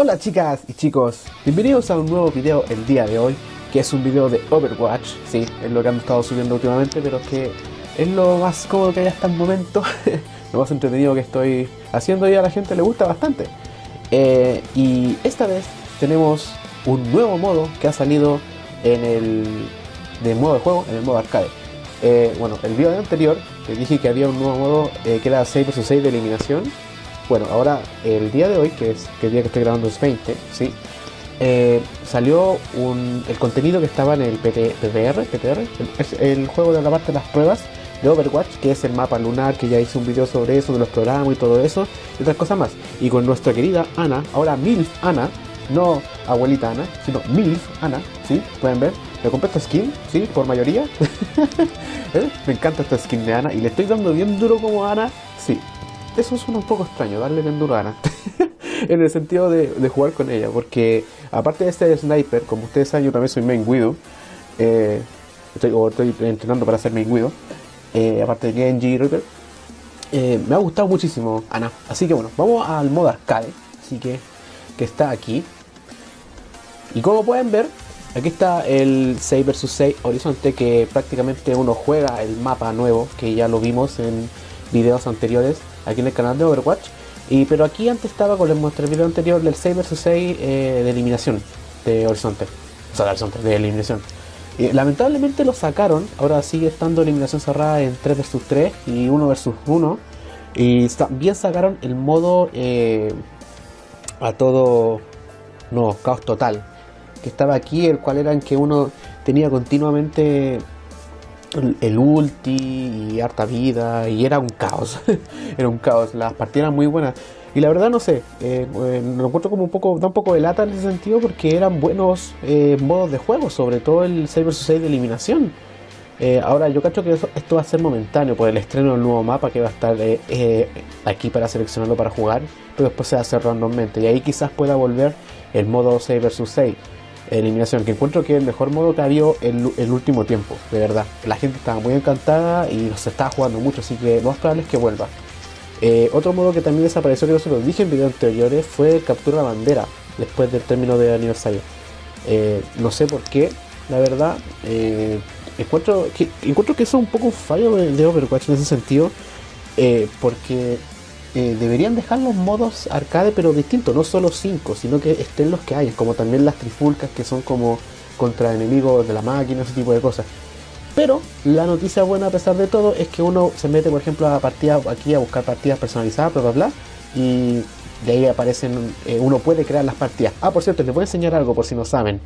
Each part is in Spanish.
Hola chicas y chicos, bienvenidos a un nuevo video el día de hoy, que es un video de Overwatch, sí, es lo que han estado subiendo últimamente, pero que es lo más cómodo que hay hasta el momento, lo más entretenido que estoy haciendo y a la gente le gusta bastante. Eh, y esta vez tenemos un nuevo modo que ha salido en el de modo de juego, en el modo arcade. Eh, bueno, el video anterior te dije que había un nuevo modo eh, que era 6 vs 6 de eliminación. Bueno, ahora el día de hoy, que es el día que estoy grabando es 20, ¿sí? Eh, salió el contenido que estaba en el PT, PTR, PTR el, el, juego de la parte de las pruebas de Overwatch, que es el mapa lunar, que ya hice un video sobre eso, de los programas y todo eso, y otras cosas más. Y con nuestra querida Ana, ahora MILF Ana, no abuelita Ana, sino MILF Ana, ¿sí? Pueden ver, me compré esta skin, ¿sí? Por mayoría. ¿Eh? Me encanta esta skin de Ana y le estoy dando bien duro como Ana, sí. Eso suena un poco extraño, darle bien duro a Ana. en el sentido de, jugar con ella, porque aparte de este sniper, como ustedes saben, yo también soy main Widow. Eh, estoy, entrenando para ser main Widow. Eh, aparte de Genji y Reaper. Me ha gustado muchísimo Ana. Así que bueno, vamos al modo arcade. Así que, que está aquí. Y como pueden ver, aquí está el 6 vs 6 Horizonte que prácticamente uno juega el mapa nuevo, que ya lo vimos en videos anteriores aquí en el canal de Overwatch. Y, pero aquí antes estaba, como les mostré el video anterior, del 6 vs 6 eh, de eliminación de Horizonte. O sea, de Horizonte, de eliminación. Y, lamentablemente lo sacaron, ahora sigue estando eliminación cerrada en 3 vs 3 y 1 vs 1. Y también sacaron el modo eh, a todo, no, caos total. Que estaba aquí, el cual era en que uno tenía continuamente el ulti y harta vida y era un caos era un caos. Las partidas eran muy buenas. Y la verdad no sé eh, eh, lo encuentro como un poco da un poco de lata en ese sentido porque eran buenos eh, modos de juego sobre todo el 6 vs 6 de eliminación. Eh, ahora yo cacho que esto va a ser momentáneo por el estreno del nuevo mapa que va a estar aquí para seleccionarlo para jugar pero después se va a hacer randommente. Y ahí quizás pueda volver el modo 6 vs 6 eliminación, que encuentro que es el mejor modo que ha el, el, último tiempo, de verdad. La gente estaba muy encantada y se estaba jugando mucho, así que lo más probable es que vuelva. Eh, otro modo que también desapareció, que no se lo dije en videos anteriores, fue captura bandera, después del término de aniversario. Eh, no sé por qué, la verdad. Eh, encuentro, que, encuentro que eso es un poco un fallo de, de Overwatch en ese sentido, porque eh, deberían dejar los modos arcade pero distintos, no solo 5, sino que estén los que hay, como también las trifulcas que son como contra enemigos de la máquina, ese tipo de cosas. Pero la noticia buena a pesar de todo es que uno se mete, por ejemplo, a partidas aquí a buscar partidas personalizadas, bla bla bla, y de ahí aparecen, eh, uno puede crear las partidas. Ah, por cierto, les voy a enseñar algo por si no saben.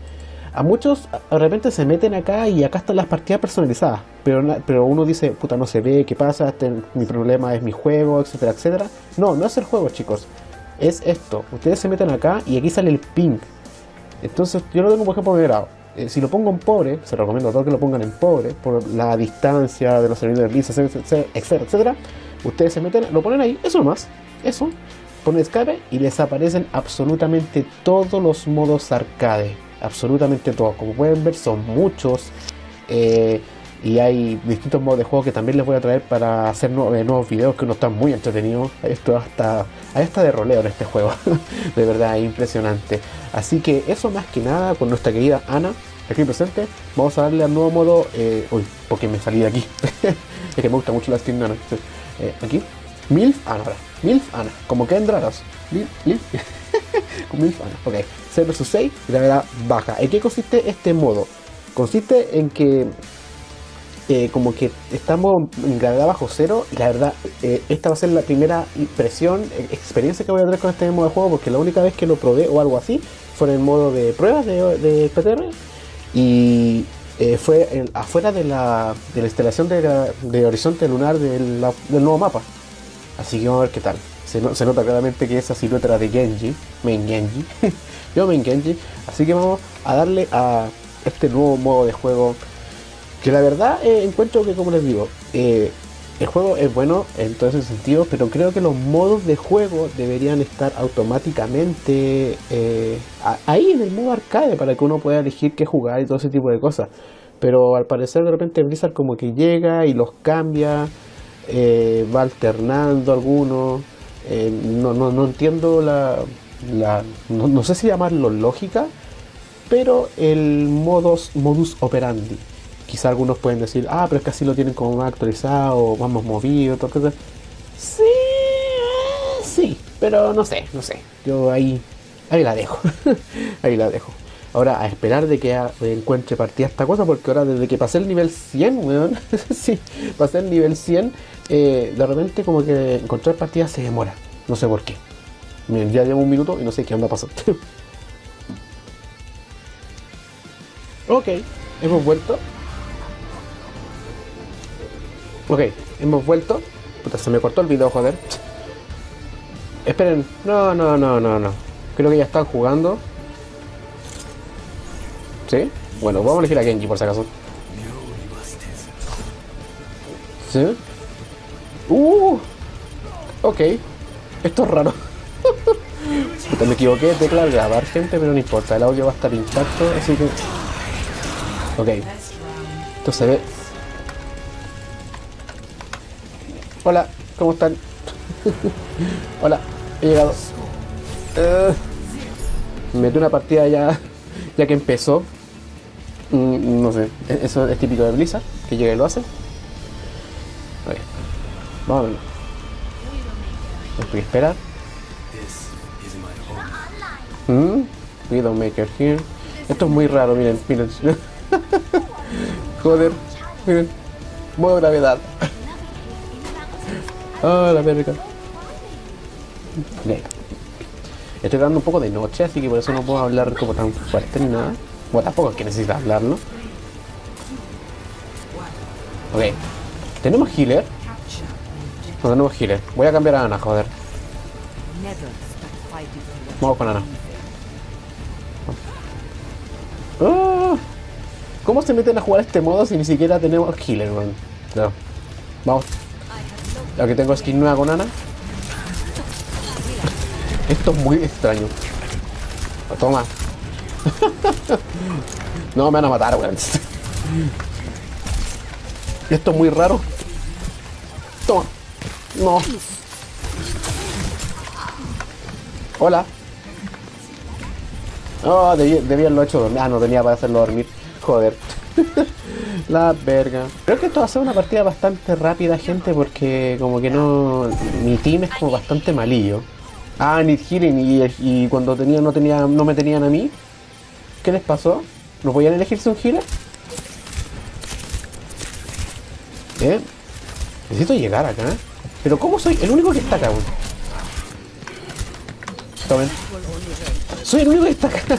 A muchos de repente se meten acá y acá están las partidas personalizadas, pero, pero uno dice, puta, no se ve, ¿qué pasa? Este, mi problema es mi juego, etcétera, etcétera. No, no es el juego, chicos. Es esto. Ustedes se meten acá y aquí sale el ping. Entonces, yo lo tengo, por ejemplo, moderado. Eh, si lo pongo en pobre, se recomiendo a todos que lo pongan en pobre, por la distancia de los servidores de etcétera, etcétera, etcétera. Ustedes se meten, lo ponen ahí, eso nomás. Eso. Ponen escape y les aparecen absolutamente todos los modos arcade absolutamente todo. Como pueden ver, son muchos. Eh, y hay distintos modos de juego que también les voy a traer para hacer nuevos, eh, nuevos videos que uno está muy entretenido. Esto hasta, hay hasta de roleo en este juego. de verdad, es impresionante. Así que eso más que nada con nuestra querida Ana, aquí presente, vamos a darle al nuevo modo. Eh, uy, porque me salí de aquí. es que me gusta mucho la skin de Ana. Eh, aquí. Milf Ana, Milf Ana, como que entraras. Milf, Milf. con Milf Ana, ok. 6 vs 6, gravedad baja. ¿En qué consiste este modo? Consiste en que eh, como que estamos en gravedad bajo cero y la verdad eh, esta va a ser la primera impresión, eh, experiencia que voy a tener con este modo de juego porque la única vez que lo probé o algo así fue en el modo de pruebas de, de PTR y fue afuera de la, de la instalación de, de horizonte lunar del nuevo mapa. Así que vamos a ver qué tal. Se, no, se, nota claramente que esa silueta era de Genji, main Genji. Yo main Genji. Así que vamos a darle a este nuevo modo de juego. Que la verdad eh, encuentro que, como les digo, eh, el juego es bueno en todo ese sentido, pero creo que los modos de juego deberían estar automáticamente eh, ahí en el modo arcade para que uno pueda elegir qué jugar y todo ese tipo de cosas. Pero al parecer de repente Blizzard como que llega y los cambia, va alternando algunos. No, no, no entiendo la, no, no sé si llamarlo lógica, pero el modus, modus operandi. Quizá algunos pueden decir, ah, pero es que así lo tienen como más actualizado, más movido, todo, todo. Sí, eh, sí, pero no sé, no sé. Yo ahí, ahí la dejo. ahí la dejo. Ahora, a esperar de que encuentre partida esta cosa, porque ahora desde que pasé el nivel 100, weón, sí, pasé el nivel 100, eh, de repente como que encontrar partidas se demora. No sé por qué. Miren, ya llevo un minuto y no sé qué anda pasando. ok, hemos vuelto. Ok, hemos vuelto. Puta, se me cortó el video, joder. Esperen, no, no, no, no, no. Creo que ya están jugando. ¿Sí? Bueno, vamos a elegir a Genji por si acaso. ¿Sí? Uh, ok. Esto es raro. Me equivoqué tecla grabar, gente, pero no importa. El audio va a estar intacto, así que... Ok. Esto se ve... Hola, ¿cómo están? Hola, he llegado. Eh, metí una partida ya, ya que empezó. Mm, no sé, e- eso es típico de Blizzard, que llega y lo hace. Ok, Vamos a verlo. Hay que esperar. Mm, Widowmaker here. Esto es muy raro, miren, miren. Joder, miren. Modo gravedad. Ah, la verga. Ok. Estoy grabando un poco de noche, así que por eso no puedo hablar como tan fuerte ni nada. Bueno, tampoco es que necesita hablarlo. Ok. ¿Tenemos healer? No tenemos healer. Voy a cambiar a Ana, joder. Vamos con Ana. Ah, ¿Cómo se meten a jugar este modo si ni siquiera tenemos healer, man? No. Vamos. Aquí tengo skin nueva con Ana. Esto es muy extraño. Toma. no, me van a matar, weón. Esto es muy raro. Toma. No. Hola. Oh, debí, debí haberlo hecho dormir. Ah, no tenía para hacerlo dormir. Joder. La verga. Creo que esto va a ser una partida bastante rápida, gente, porque como que no... Mi team es como bastante malillo. Ah, need healing y, y cuando tenía no tenía no me tenían a mí. ¿Qué les pasó? ¿No podían elegirse un healer? ¿Eh? Necesito llegar acá. Pero ¿cómo soy el único que está acá? weón? Tomen. Soy el único que está acá.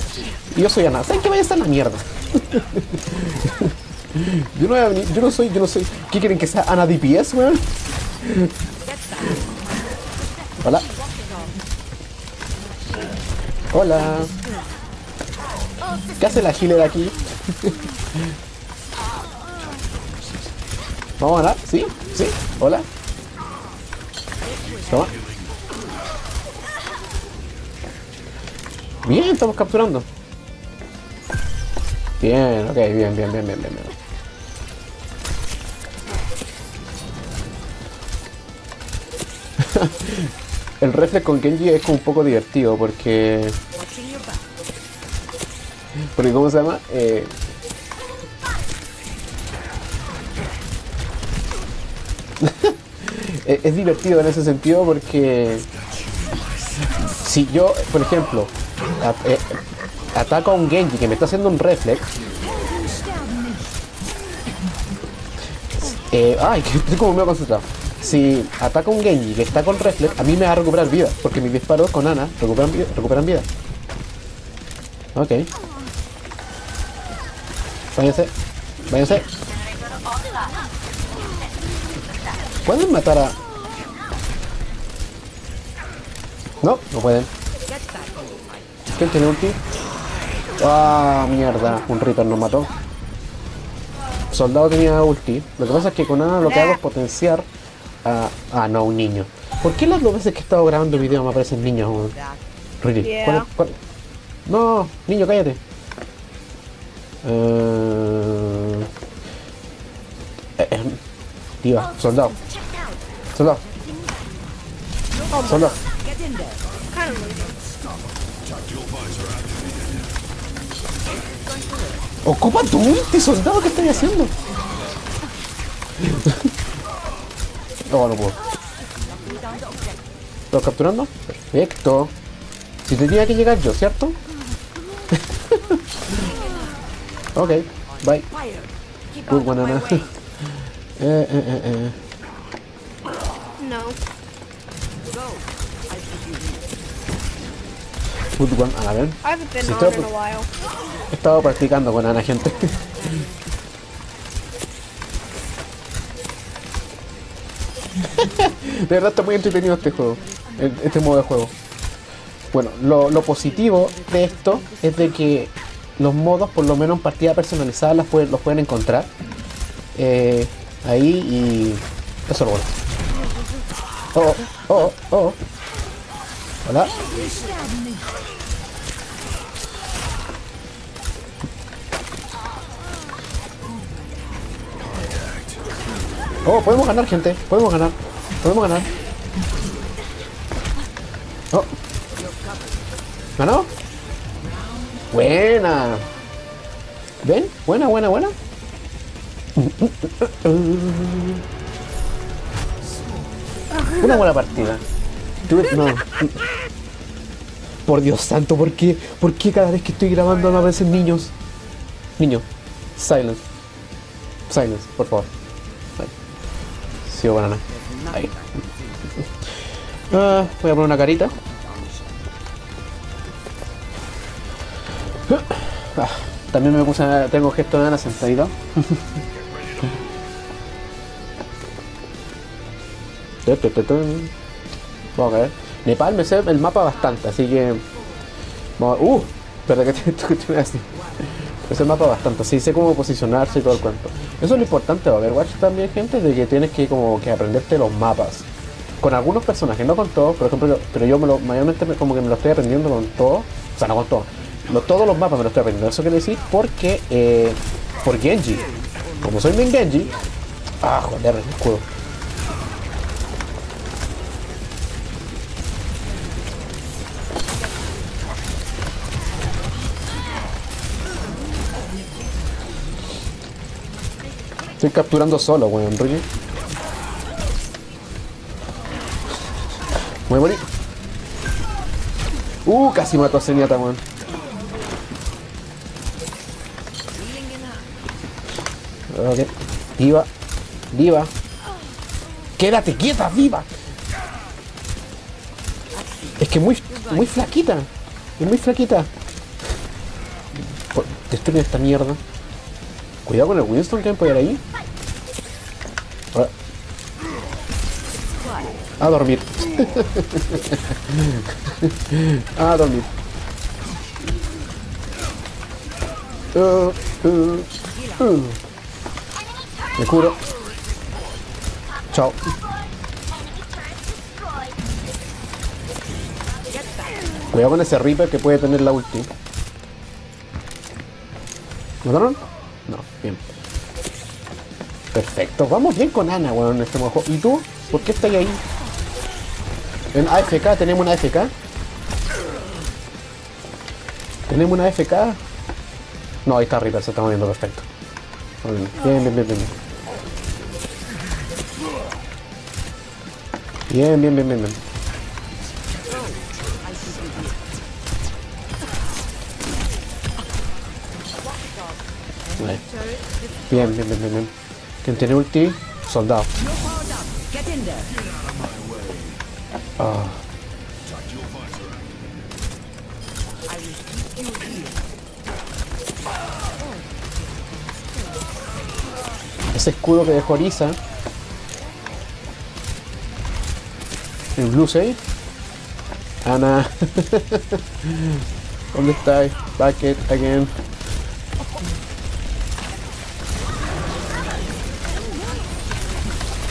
Y yo soy Ana. ¿Saben qué vaya a ser la mierda? yo, no voy a venir- yo no soy, yo no soy. ¿Qué quieren que sea Ana DPS, weón? Hola. Hola. ¿Qué hace la healer aquí? ¿Vamos a ganar? ¿Sí? ¿Sí? ¿Hola? Toma. Bien, estamos capturando. Bien, ok, bien, bien, bien, bien, bien. bien. El reflex con Genji es como un poco divertido porque... Porque ¿cómo se llama? Eh, es, es divertido en ese sentido porque si yo, por ejemplo, a- eh, ataco a un Genji que me está haciendo un reflex, eh, ay, que estoy como medio concentrado. Si ataco a un Genji que está con reflex, a mí me va a recuperar vida, porque mis disparos con Ana recuperan, recuperan vida. Ok. Váyanse, váyanse. ¿Pueden matar a...? No, no pueden. ¿Quién tiene ulti? Ah, mierda. Un Reaper nos mató. Soldado tenía ulti. Lo que pasa es que con nada lo que hago es potenciar a... Ah, no, un niño. ¿Por qué las dos veces que he estado grabando video me aparecen niños? Really? ¿Cuál cuál- No, niño, cállate. Eh... eh, eh, Diva, soldado. Soldado. Soldado. Ocupa tu ulti, soldado, ¿qué estás haciendo? No, no puedo. ¿Estás capturando? Perfecto. Si tenía que llegar yo, ¿cierto? Ok, bye. Good one, Ana. eh, eh, eh, eh. No. Good one, a ver. I haven't been Si estoy-. He estado practicando con Ana, gente. De verdad está muy entretenido este juego, este modo de juego. Bueno, lo, lo positivo de esto es de que los modos, por lo menos en partida personalizada, los pueden encontrar eh, ahí y eso es lo bueno. Oh, oh, oh. Hola. Oh, podemos ganar, gente. Podemos ganar. Podemos ganar. Oh. ¿Ganó? Buena. ¿Ven? Buena, buena, buena. Una buena partida. No. Por Dios santo, ¿por qué? ¿Por qué cada vez que estoy grabando me aparecen niños? Niño. Silence. Silence, por favor. Ahí. Sí, banana. Ahí. Ah, voy a poner una carita. Ah, también me puse, tengo gesto de Ana sentadito. Vamos a ver. Nepal me sé el mapa bastante, así que. A- Uh, verdad que te, así. Sé el mapa bastante, así sé cómo posicionarse y todo el cuento. Eso es lo importante de Overwatch también, gente, de que tienes que como que aprenderte los mapas. Con algunos personajes, no con todos, por ejemplo, pero yo me lo, mayormente me- como que me lo estoy aprendiendo con todos. O sea, no con todos. No, todos los mapas me los estoy aprendiendo. Eso quiere decir porque eh, por Genji. Como soy main Genji. Ah, joder, el escudo. Estoy capturando solo, weón, Ricky. Voy a morir. Uh, casi mató a Zenyatta, weón. Ok. Diva. Diva. Quédate quieta, viva. Es que muy, muy flaquita. Es muy flaquita. Destruye esta mierda. Cuidado con el Winston que por ahí. Ah. A dormir. A dormir. Uh, uh, uh. Me curo. Chao. Cuidado con ese Reaper que puede tener la ulti. ¿Mataron? No, bien. Perfecto. Vamos bien con Ana, weón, en este modo. ¿Y tú? ¿Por qué estás ahí? En AFK, tenemos una AFK. Tenemos una AFK. No, ahí está Reaper, se está moviendo perfecto. Muy Bien, bien, bien, bien. Bien, bien, bien, bien, bien. bien. Vale. Bien, bien, bien, bien, bien. ¿Quién tiene ulti? Soldado. Ah. Escudo que dejó Orisa. El Blue Save. Ana. ¿Dónde estáis? Bucket again.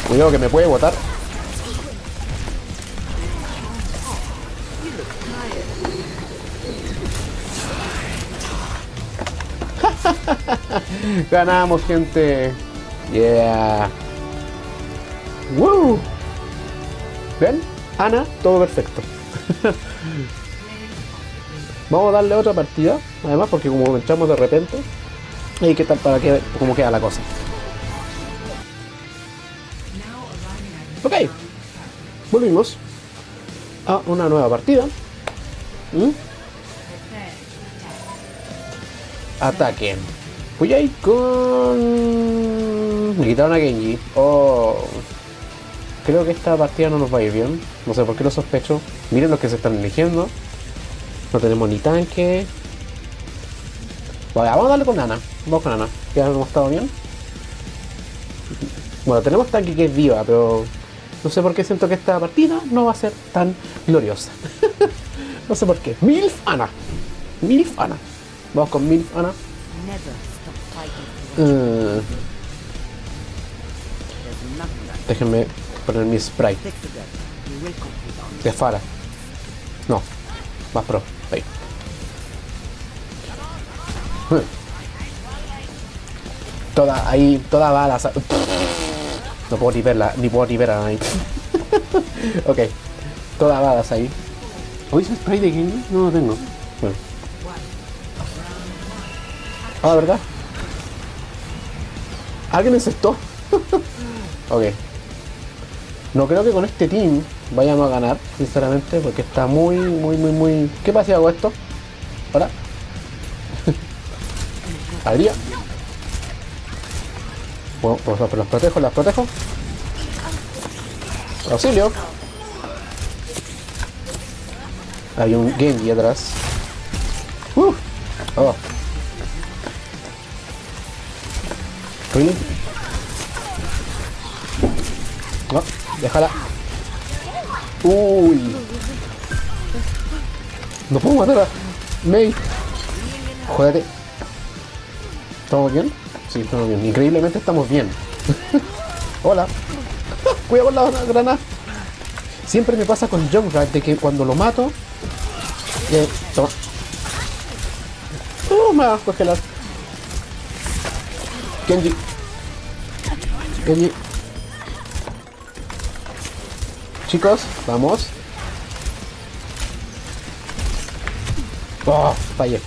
Cuidado que me puede botar. Ganamos, gente. Yeah. Woo. ¿Ven? Ana, todo perfecto. Vamos a darle otra partida, además porque como entramos de repente, hay que estar para que cómo queda la cosa. Ok, volvimos a una nueva partida. ¿Mm? Ataquen. Voy a ir con... Me quitaron a Genji. Oh. Creo que esta partida no nos va a ir bien. No sé por qué lo sospecho. Miren los que se están eligiendo. No tenemos ni tanque. Vale, vamos a darle con Ana. Vamos con Ana. Ya hemos estado bien. Bueno, tenemos tanque que es viva, pero no sé por qué siento que esta partida no va a ser tan gloriosa. no sé por qué. Milf Ana. Vamos con Milf Ana. Uh, déjenme poner mi sprite. De Fara. No. Más pro. Ahí. Toda, ahí, toda bala. No puedo ni verla, ni puedo ni verla ahí. ok. Toda balas ahí. ¿Hoy es spray de game? No lo tengo. Bueno. Ah, ¿verdad? ¿Alguien encestó? ok. No creo que con este team vayamos a ganar, sinceramente, porque está muy, muy, muy, muy... ¿Qué pasa hago esto? ¿Ahora? ¿Adría? Bueno, pues los protejo, las protejo. Auxilio. Hay un Genji atrás. Uh. Oh. No, déjala. Uy. No puedo matar a May. Jódete. ¿Estamos bien? Sí, estamos bien. Increíblemente estamos bien. Hola. Cuidado con la granada. Siempre me pasa con Junkrat de que cuando lo mato. Eh, toma. Uh, me vas a congelar. Kenji. Kenji. Chicos, vamos. Oh, fallé.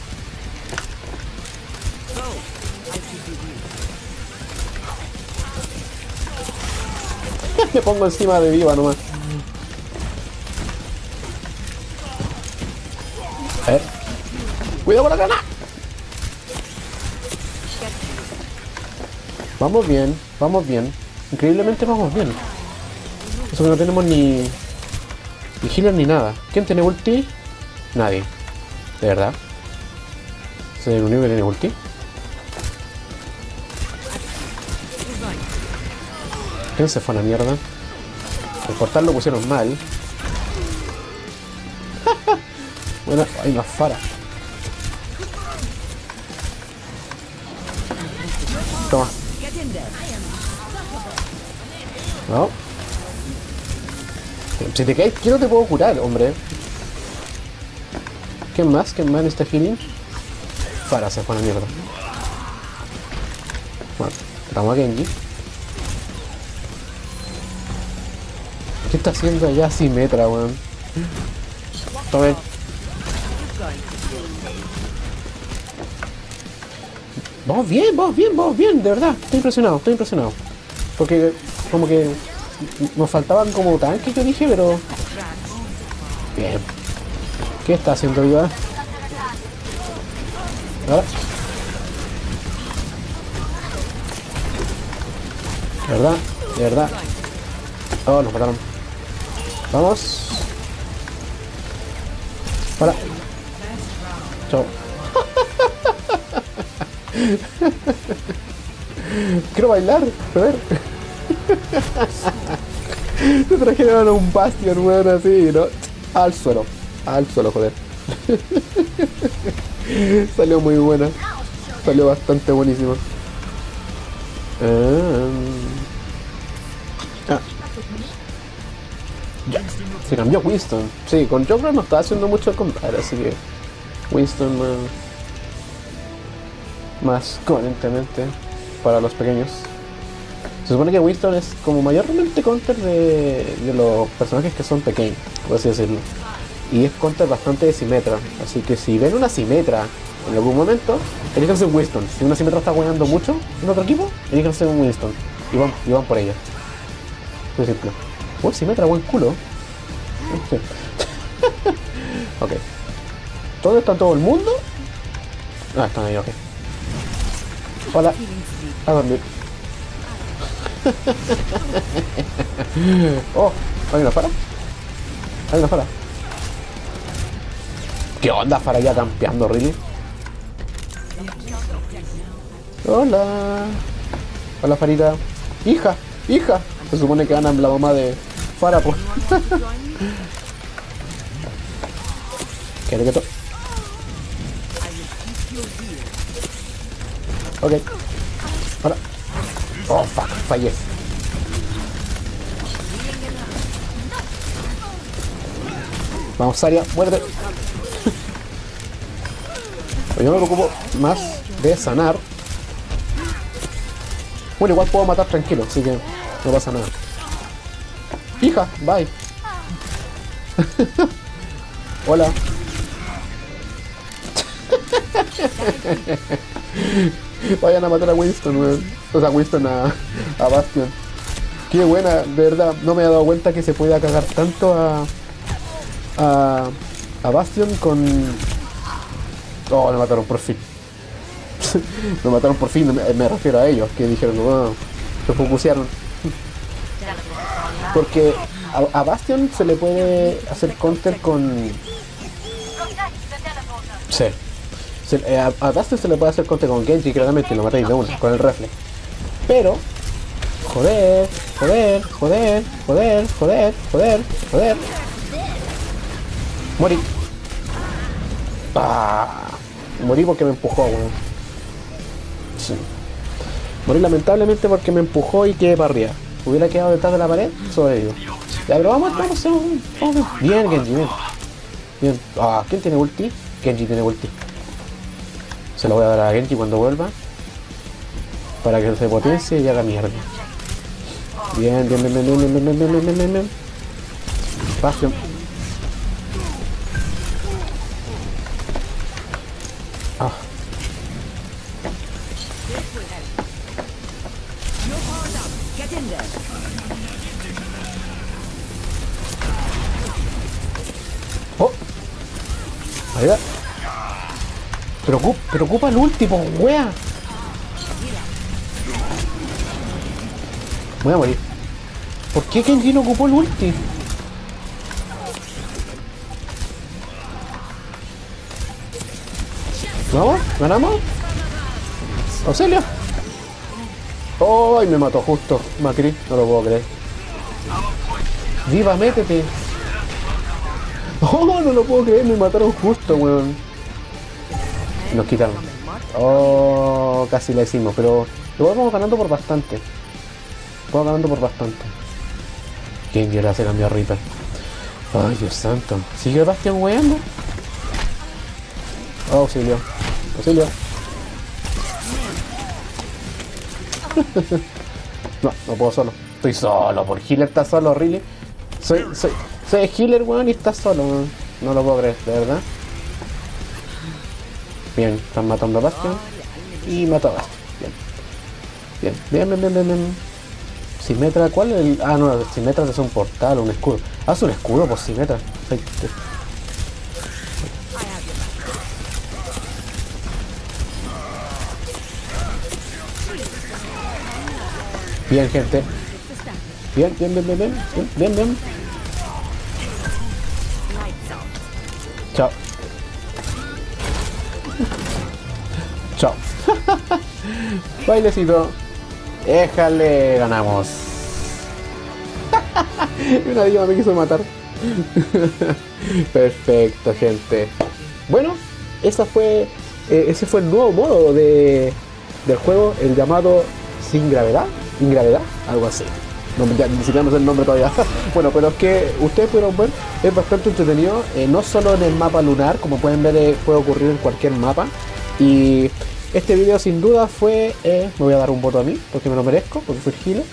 Me pongo encima de viva nomás. A ver. Cuidado con la granada. Vamos bien, vamos bien. Increíblemente vamos bien. Eso que no tenemos ni... Ni ni nada. ¿Quién tiene ulti? Nadie. De verdad. ¿Es el único que tiene ulti? ¿Quién se fue a la mierda? El portal lo pusieron mal. bueno, hay una fara. Toma. No. Si te caes, ¿qué no te puedo curar, hombre? ¿Quién más? ¿Quién más en este healing? Fara se fue la mierda. Bueno, estamos a Genji. ¿Qué está haciendo allá Simetra, weón? Tome. Vamos bien, vamos bien, vamos bien, de verdad. Estoy impresionado, estoy impresionado. Porque como que nos faltaban como tanques, yo dije, pero... Bien. ¿Qué está haciendo viva? De verdad, de verdad. Oh, nos mataron. Vamos. Para. Chao. Quiero bailar, a ver. Te trajeron un bastion, weón, así, ¿no? Al suelo. Al suelo, joder. Salió muy buena. Salió bastante buenísima. Ah. Ah. Se cambió Winston. Sí, con Joker no está haciendo mucho el combate, así que Winston más, más coherentemente para los pequeños. Se supone que Winston es como mayormente counter de, de los personajes que son pequeños, por así decirlo. y es contra bastante de Simetra. Así que si ven una Simetra en algún momento, elíjanse un Winston. Si una Simetra está jugando mucho en otro equipo, elíjanse un Winston. Y van, y van por ella. Muy simple. Uy, Simetra, buen culo. Ok. ¿Dónde está todo el mundo? Ah, están ahí, ok. Hola. A dormir. oh, ¿hay una fara? ¿Hay una fara? ¿Qué onda Fara ya campeando, really? Hola. Hola, Farita. Hija, hija. Se supone que ganan la mamá de Fara, pues. ¿Qué quieto? Ok. Hola. Oh, fuck, fallé. Vamos, Saria, muerde. Yo me preocupo más de sanar. Bueno, igual puedo matar tranquilo, así que no pasa nada. Hija, bye. Hola. Vayan a matar a Winston, weón. O sea, Winston a, a Bastion. Qué buena, de verdad. No me he dado cuenta que se pueda cagar tanto a. a. a Bastion con. Oh, me mataron por fin. me mataron por fin, me, refiero a ellos, que dijeron, no, se focusearon. Porque a, Bastion se le puede hacer counter con. Sí. Eh, a, a Bastion se le puede hacer counter con Genji, claramente, lo matáis de una, con el reflex. Pero. Joder, joder, joder, joder, joder, joder, joder. Morí. Ah, morí porque me empujó, weón. Sí. Morí lamentablemente porque me empujó y quedé para arriba. Hubiera quedado detrás de la pared, sobrevivo. Ya, pero vamos, vamos, vamos. Bien, Genji, bien. Bien. Ah, ¿quién tiene ulti? Genji tiene ulti. Se lo voy a dar a Genji cuando vuelva. Para que se potencie y haga mierda. Bien, bien, bien, bien, bien, bien, bien, bien, bien, bien, bien, bien. Bastion. Ah. Oh. Ahí va. Pero, ocupa, pero ocupa el último, wea. Voy a morir. ¿Por qué Kenji no ocupó el ulti? ¿Vamos? ¿Ganamos? ¿Auxilio? ¡Ay! me mató justo. Macri, no lo puedo creer. ¡Viva, métete! ¡Oh! No lo puedo creer, me mataron justo, weón. Nos quitaron. ¡Oh! Casi la hicimos, pero igual vamos ganando por bastante. Vamos ganando por bastante. ¿Quién quiere hacer cambio a Reaper? Ay, Dios santo. ¿Sigue Bastian weando? Oh, auxilio. Auxilio. no, no puedo solo. Estoy solo. Por healer está solo, really. Soy, soy, soy healer, weón, y está solo, weón. No lo puedo creer, de verdad. Bien, están matando a Bastion. Y mató a Bastion. Bien, bien, bien, bien. bien. Simetra, ¿cuál es el...? Ah, no, Simetra es un portal, un escudo. Haz un escudo por Simetra. Bien, gente. Bien, bien, bien, bien, bien, bien, bien. Chao. Chao. Bailecito. Déjale, ganamos. Una diva me quiso matar. Perfecto, gente. Bueno, esa fue, eh, ese fue el nuevo modo de, del juego, el llamado Sin Gravedad, Ingravedad, algo así. No, ya, ni siquiera sé el nombre todavía. bueno, pero es que ustedes pudieron ver, es bastante entretenido, eh, no solo en el mapa lunar, como pueden ver, eh, puede ocurrir en cualquier mapa. Y este video sin duda fue, eh, me voy a dar un voto a mí, porque me lo merezco, porque fui gila.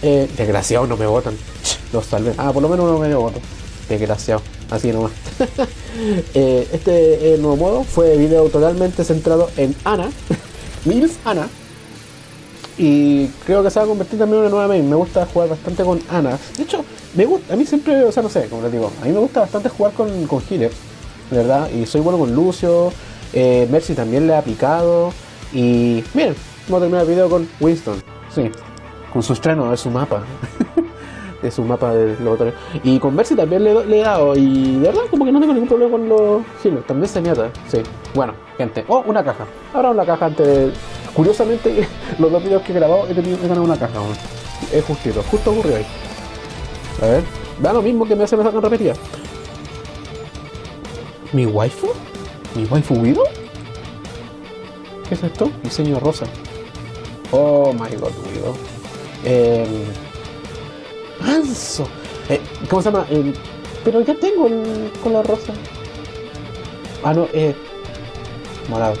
Eh, desgraciado, no me votan. Los salvé. Ah, por lo menos uno me voto. Desgraciado. así nomás. Eh, este eh, nuevo modo fue video totalmente centrado en Ana, Mills Ana. Y creo que se va a convertir también en una nueva main. Me gusta jugar bastante con Ana. De hecho, me gusta, a mí siempre, o sea, no sé, como les digo, a mí me gusta bastante jugar con, con healers, ¿verdad? Y soy bueno con Lucio. Eh, Mercy también le ha picado. Y miren, vamos a terminar el video con Winston. Sí, con su estreno de su mapa. de su mapa de laboratorio. Y con Mercy también le, le he dado. Y de verdad, como que no tengo ningún problema con los healers. También se niata. Sí. Bueno, gente. Oh, una caja. Ahora una caja antes de. Curiosamente, los dos videos que he grabado he tenido he ganado una caja. weón. Es justito. Justo ocurrió ahí. A ver. Da lo mismo que me hace me sacan repetida. ¿Mi waifu? ¿Mi waifu Widow? ¿Qué es esto? Diseño rosa. Oh my god. Eh, Manso. Eh, ¿Cómo se llama? Eh, pero ya tengo el color rosa. Ah, no, eh. Morado.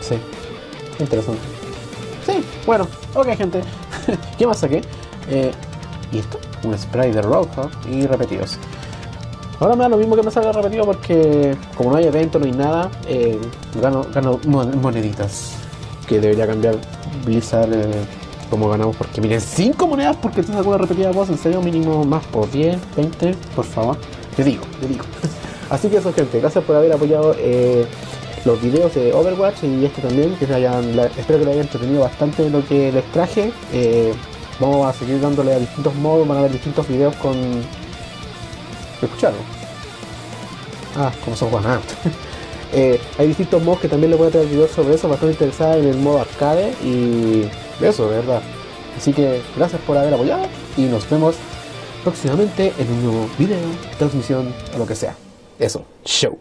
Sí. Interesante. Sí, bueno, ok, gente. ¿Qué más saqué? Eh, ¿Y esto? Un spray de Roadhog y repetidos. Ahora me da lo mismo que me salga repetido porque como no hay evento, no hay nada, eh, gano, gano mon- moneditas. Que debería cambiar Blizzard eh, como ganamos. Porque miren, 5 monedas porque te saco una repetida voz. En serio, mínimo más por 10, 20, por favor. Te digo, te digo. Así que eso, gente. Gracias por haber apoyado eh, los videos de Overwatch y este también. Que se hayan, espero que les haya entretenido bastante lo que les traje. Vamos a seguir dándole a distintos modos. Van a haber distintos videos con ¿Escucharon? Ah, como son Juan eh, Hay distintos modos que también les voy a traer videos sobre eso, bastante interesada en el modo arcade y eso, de verdad. Así que gracias por haber apoyado y nos vemos próximamente en un nuevo video, transmisión o lo que sea. Eso, show.